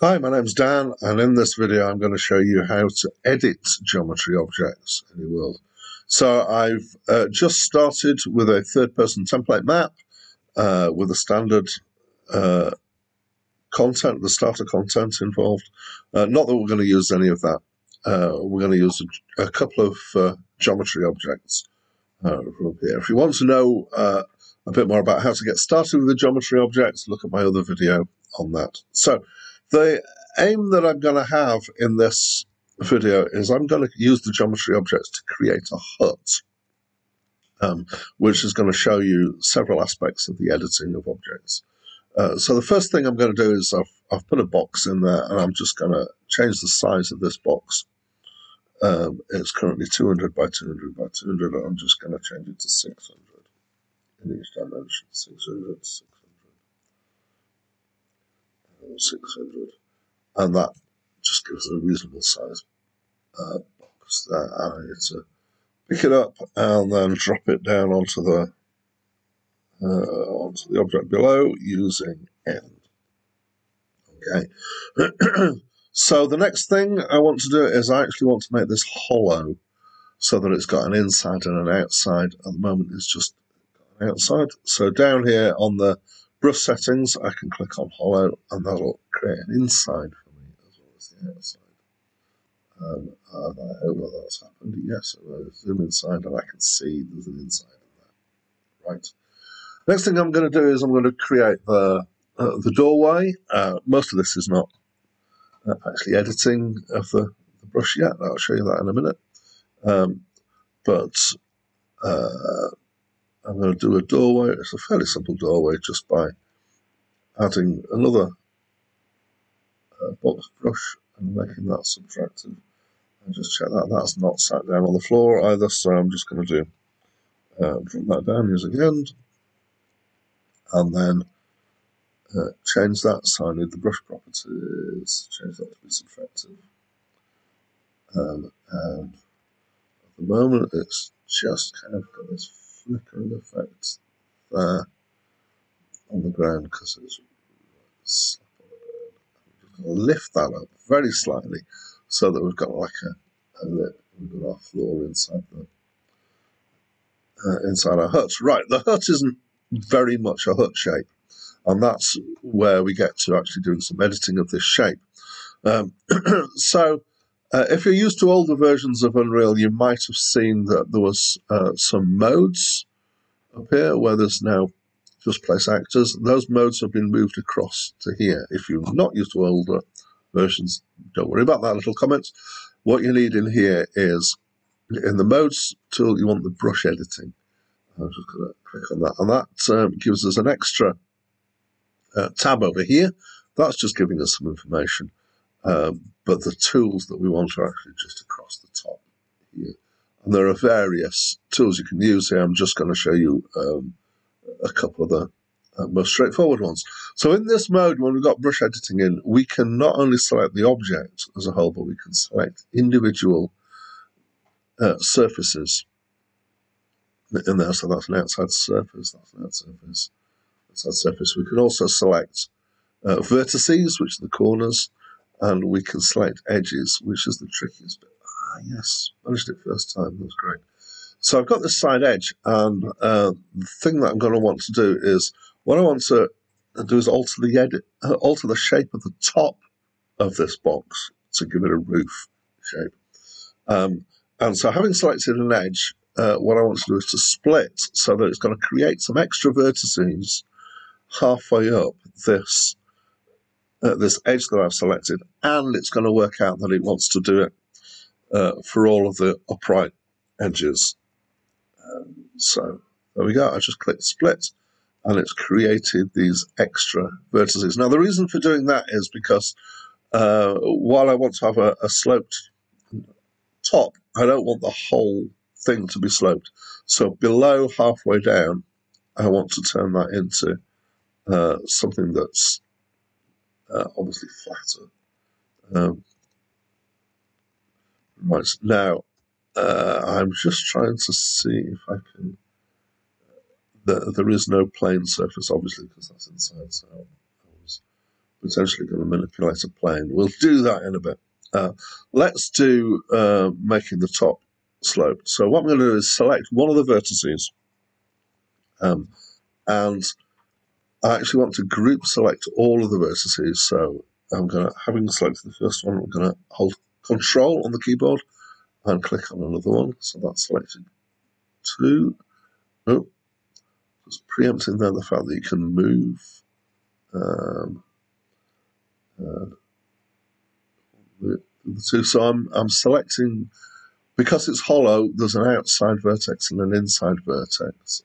Hi, my name's Dan, and in this video I'm going to show you how to edit geometry objects in your world. So I've uh, just started with a third-person template map uh, with a standard uh, content, the starter content involved. Uh, not that we're going to use any of that. Uh, we're going to use a, a couple of uh, geometry objects from here. If you want to know a bit more about how to get started with the geometry objects, look at my other video on that. So the aim that I'm going to have in this video is I'm going to use the geometry objects to create a hut, um, which is going to show you several aspects of the editing of objects. Uh, so the first thing I'm going to do is I've, I've put a box in there and I'm just going to change the size of this box. Um, it's currently 200 by 200 by 200 and I'm just going to change it to 600 in each dimension, 600, 600. 600 and that just gives a reasonable size uh, box there and I need to pick it up and then drop it down onto the uh, onto the object below using end. Okay. So the next thing I want to do is I actually want to make this hollow so that it's got an inside and an outside. At the moment it's just outside. So down here on the brush settings, I can click on hollow and that'll create an inside for me as well as the outside. Um, and I hope that that's happened. Yes, I zoom inside and I can see there's an inside in there. Right. Next thing I'm going to do is I'm going to create the uh, the doorway. Uh, most of this is not uh, actually editing of the, the, brush yet. I'll show you that in a minute. Um, but uh, I'm going to do a doorway. It's a fairly simple doorway just by adding another uh, box brush and making that subtractive. And just check that that's not sat down on the floor either, so I'm just going to do uh, drop that down using end and then uh, change that. So I need the brush properties, change that to be subtractive. Um, and at the moment it's just kind of got this flickering effect there on the ground because it's lift that up very slightly so that we've got like a, a lip. Our floor inside the uh, inside our hut. Right, the hut isn't very much a hut shape, and that's where we get to actually doing some editing of this shape. Um, so uh, if you're used to older versions of Unreal, you might have seen that there was uh, some modes up here where there's now just place actors. Those modes have been moved across to here. If you're not used to older versions, don't worry about that little comment. What you need in here is in the modes tool, you want the brush editing. I'm just going to click on that. And that um, gives us an extra uh, tab over here. That's just giving us some information. Um, but the tools that we want are actually just across the top here. And there are various tools you can use here. I'm just going to show you um, a couple of the uh, most straightforward ones. So in this mode, when we've got brush editing in, we can not only select the object as a whole, but we can select individual uh, surfaces in there. So that's an outside surface, that's an outside surface, outside surface. We can also select uh, vertices, which are the corners, and we can select edges, which is the trickiest bit. Ah, yes, managed it first time. That's great. So I've got this side edge, and uh, the thing that I'm going to want to do is what I want to do is alter the edit, uh, alter the shape of the top of this box to give it a roof shape. Um, and so, having selected an edge, uh, what I want to do is to split so that it's going to create some extra vertices halfway up this this edge that I've selected, and it's going to work out that it wants to do it uh, for all of the upright edges. Um, so there we go. I just clicked split, and it's created these extra vertices. Now the reason for doing that is because uh, while I want to have a, a sloped top, I don't want the whole thing to be sloped. So below halfway down, I want to turn that into uh, something that's uh, obviously flatter. Um, right now, uh, I'm just trying to see if I can. Uh, there is no plane surface, obviously, because that's inside. So I was potentially going to manipulate a plane. We'll do that in a bit. Uh, let's do uh, making the top sloped. So what I'm going to do is select one of the vertices um, and I actually want to group select all of the vertices. So I'm going to, having selected the first one, I'm going to hold Control on the keyboard and click on another one. So that's selected two. Oh, just preempting there the fact that you can move. Um, uh, the, two. So I'm, I'm selecting, because it's hollow, there's an outside vertex and an inside vertex.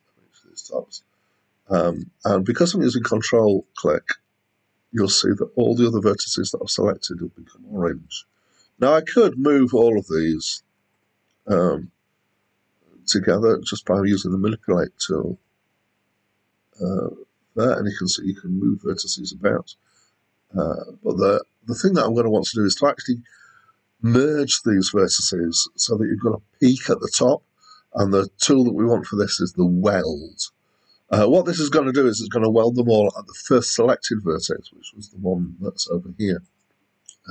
Um, and because I'm using control click, you'll see that all the other vertices that I've selected will become orange. Now I could move all of these um, together just by using the manipulate tool uh, there, and you can see you can move vertices about. Uh, but the, the thing that I'm going to want to do is to actually merge these vertices so that you've got a peak at the top, and the tool that we want for this is the weld. Uh, what this is going to do is it's going to weld them all at the first selected vertex, which was the one that's over here,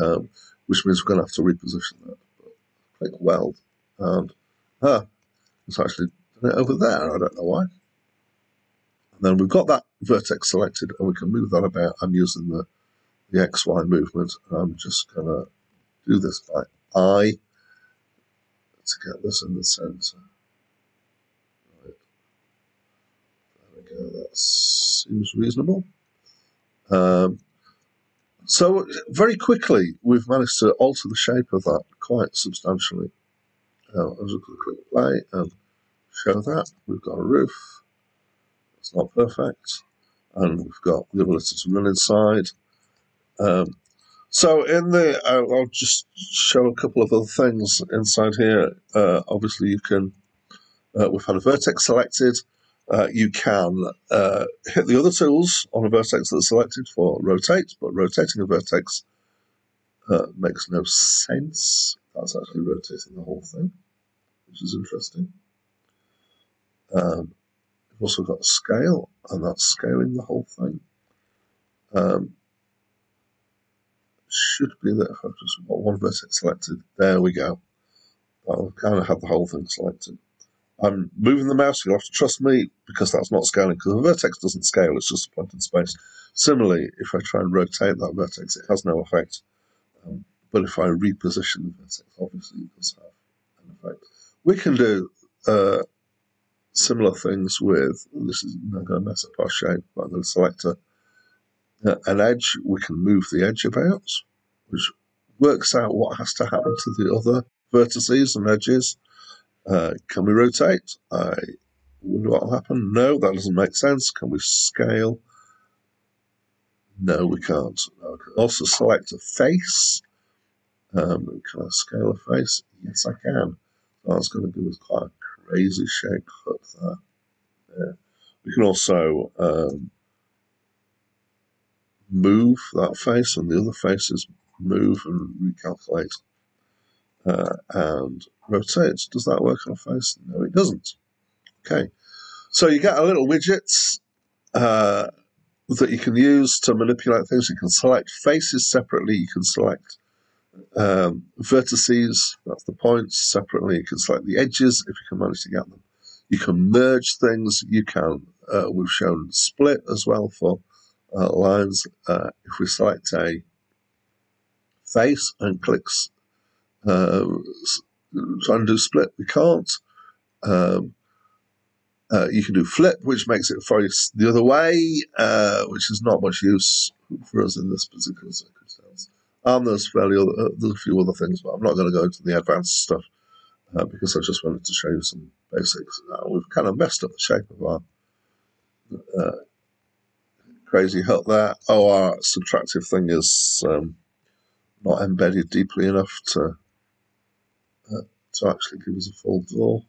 um, which means we're going to have to reposition that. But click weld, and ah, it's actually done it over there. I don't know why. And then we've got that vertex selected, and we can move that about. I'm using the, the XY movement, I'm just going to do this by I to get this in the center. that seems reasonable. Um, so very quickly, we've managed to alter the shape of that quite substantially. Uh, I'm just going click play and show that. We've got a roof. It's not perfect. And we've got the ability to run inside. Um, so in the, uh, I'll just show a couple of other things inside here. Uh, obviously, you can, uh, we've had a vertex selected uh, you can uh, hit the other tools on a vertex that's selected for rotate, but rotating a vertex uh, makes no sense. That's actually rotating the whole thing, which is interesting. Um, we've also got scale, and that's scaling the whole thing. Um, should be that if I've just got one vertex selected, there we go. I've kind of had the whole thing selected. I'm moving the mouse. You'll have to trust me because that's not scaling because the vertex doesn't scale. It's just a point in space. Similarly, if I try and rotate that vertex, it has no effect. Um, but if I reposition the vertex, obviously it does have an effect. We can do uh, similar things with, this is not going to mess up our shape, but I'm going to select a, an edge. We can move the edge about, which works out what has to happen to the other vertices and edges uh, can we rotate? I wonder what will happen. No, that doesn't make sense. Can we scale? No, we can't. Also select a face. Um, can I scale a face? Yes, I can. That's going to give us quite a crazy shape cut there. Yeah. We can also um, move that face and the other faces move and recalculate uh, and rotates. Does that work on a face? No, it doesn't. Okay, so you get a little widget uh, that you can use to manipulate things. You can select faces separately. You can select um, vertices, that's the points, separately. You can select the edges if you can manage to get them. You can merge things. You can, uh, we've shown split as well for uh, lines. Uh, if we select a face and clicks uh, trying to do split, we can't. Um, uh, you can do flip, which makes it face the other way, uh, which is not much use for us in this particular circumstance. And there's fairly other, uh, there's a few other things, but I'm not going to go into the advanced stuff uh, because I just wanted to show you some basics. we've kind of messed up the shape of our uh, crazy hut there. Oh, our subtractive thing is um, not embedded deeply enough to to actually give us a full draw.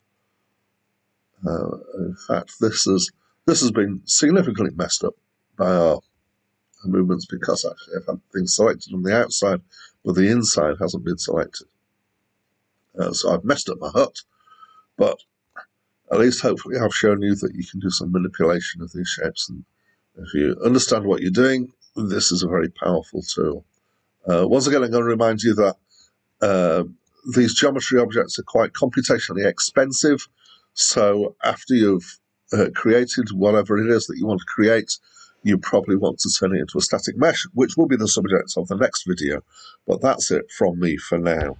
Uh, in fact, this is this has been significantly messed up by our movements because actually I've had things selected on the outside, but the inside hasn't been selected. Uh, so I've messed up my hut, but at least hopefully I've shown you that you can do some manipulation of these shapes. And if you understand what you're doing, this is a very powerful tool. Uh, once again, I'm going to remind you that uh, these geometry objects are quite computationally expensive. So after you've uh, created whatever it is that you want to create, you probably want to turn it into a static mesh, which will be the subject of the next video. But that's it from me for now.